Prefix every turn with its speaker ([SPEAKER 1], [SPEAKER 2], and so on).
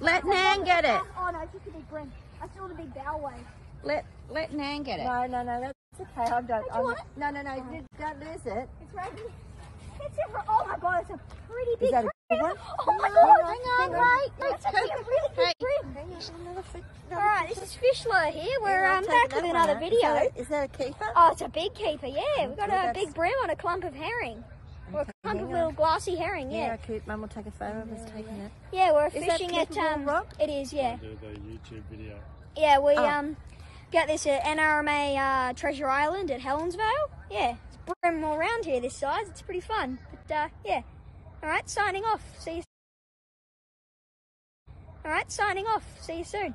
[SPEAKER 1] Let Nan get it.
[SPEAKER 2] Oh no, it's just a big bream. I saw the big bow wave.
[SPEAKER 1] Let let Nan get it.
[SPEAKER 3] No, no, no, that's okay. I don't.
[SPEAKER 2] Don't you
[SPEAKER 3] I'm, no, no, no. You don't lose it.
[SPEAKER 2] It's right here. It's a, oh my god, it's a pretty big
[SPEAKER 3] Is that a
[SPEAKER 2] bream.
[SPEAKER 3] big one?
[SPEAKER 2] Oh my god, hang on, wait. It's actually a really big bream.
[SPEAKER 3] Hang on, another fi-
[SPEAKER 2] All right, this is Fysh Lur here. We're
[SPEAKER 3] Yeah,
[SPEAKER 2] um, back with another video.
[SPEAKER 3] Is that, a, is that a keeper?
[SPEAKER 2] Oh, it's a big keeper, yeah. We've got
[SPEAKER 3] Okay,
[SPEAKER 2] a big bream on a clump of herring. Or a
[SPEAKER 3] Okay,
[SPEAKER 2] clump
[SPEAKER 3] hang
[SPEAKER 2] of
[SPEAKER 3] on.
[SPEAKER 2] little glassy herring,
[SPEAKER 3] yeah,
[SPEAKER 2] yeah.
[SPEAKER 3] cute. Mum will take a photo of us taking it.
[SPEAKER 2] Yeah, we're
[SPEAKER 3] Is
[SPEAKER 2] fishing at
[SPEAKER 3] keepable,
[SPEAKER 2] um.
[SPEAKER 3] Rob?
[SPEAKER 2] It is, yeah.
[SPEAKER 4] do the YouTube video.
[SPEAKER 2] Yeah, we
[SPEAKER 3] Oh.
[SPEAKER 2] um got this at NRMA uh, Treasure Island at Helensvale. Yeah, it's bream all around here this size. It's pretty fun. But uh, yeah. All right, signing off. See you. All right, signing off. See you soon.